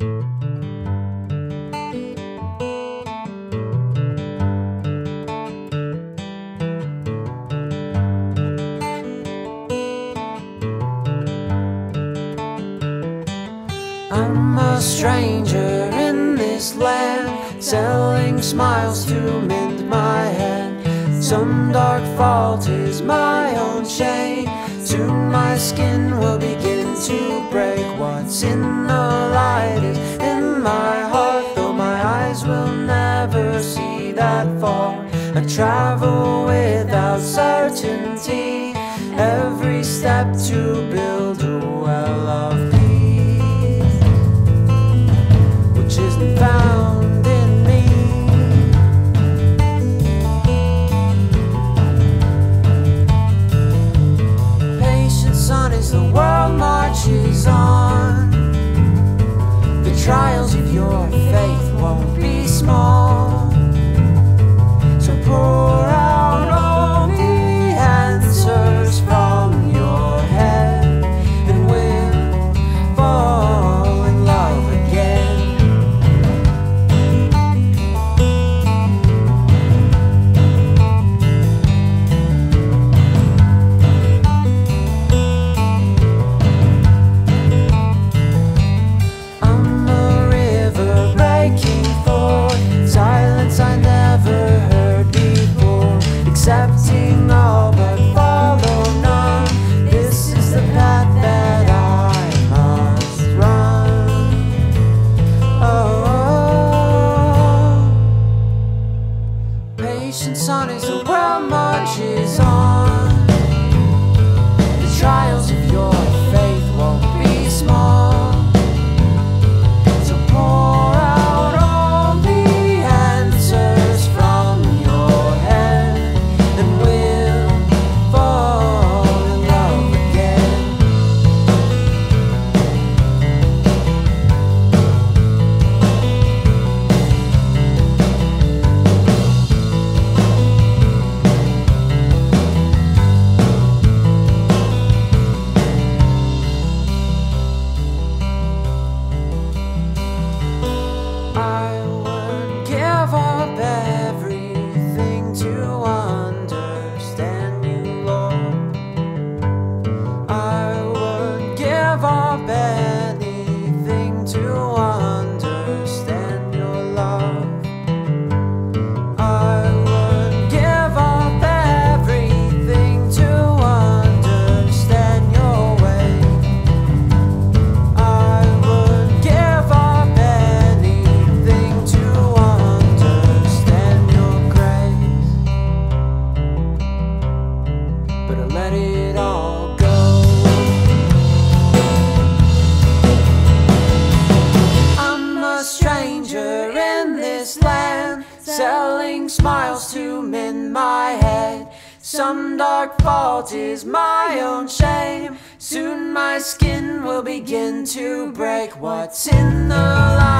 I'm a stranger in this land, selling smiles to mend my head. Some dark fault is my own shame. Soon my skin will begin to break. What's in the light is in my heart, though my eyes will never see that far. I travel without certainty, every step to your face. Patience on as the world marches on. The trials of your let it all go. I'm a stranger in this land, selling smiles to mend my head. Some dark fault is my own shame. Soon my skin will begin to break. What's in the light?